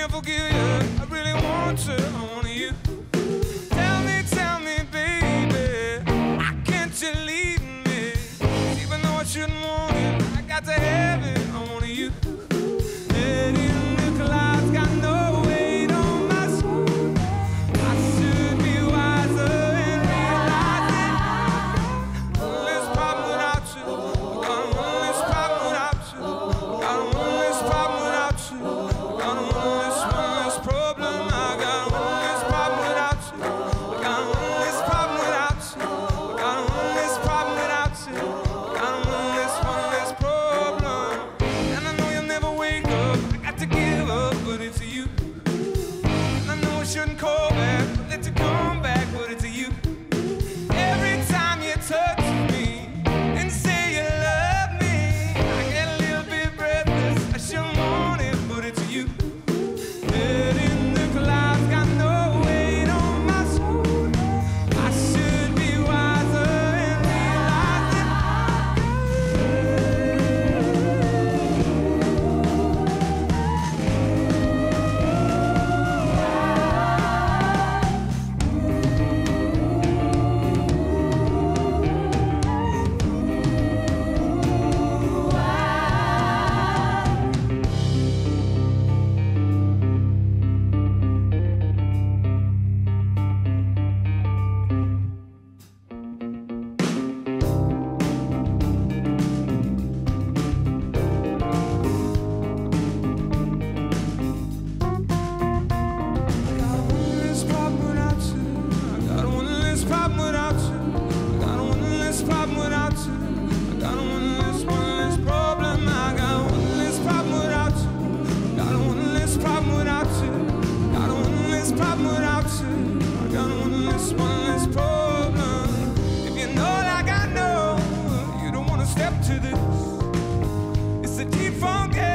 can't forgive you. I really want to own you. Tell me, tell me, baby, why can't you leave me? Even though I shouldn't want it, I got to. pollution call. problem without you. I got one less, one less problem. If you know like I know, you don't wanna step to this. It's a deep funk.